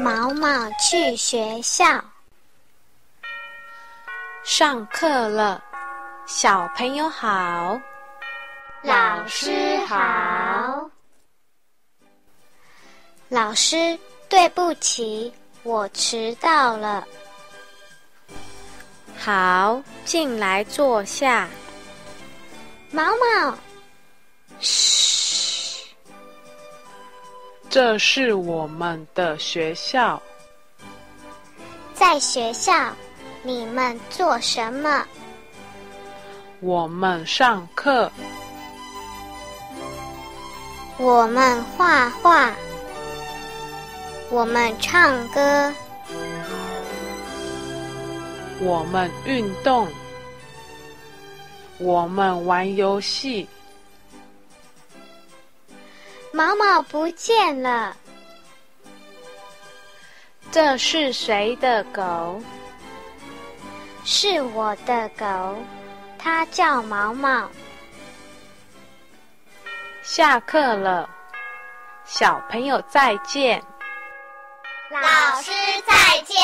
毛毛去学校，上课了，小朋友好，老师好，老师对不起，我迟到了。好，进来坐下。毛毛，嘘，这是我们的学校。在学校，你们做什么？我们上课。我们画画。我们唱歌。我们运动，我们玩游戏。毛毛不见了，这是谁的狗？是我的狗，它叫毛毛。下课了，小朋友再见。老师再见。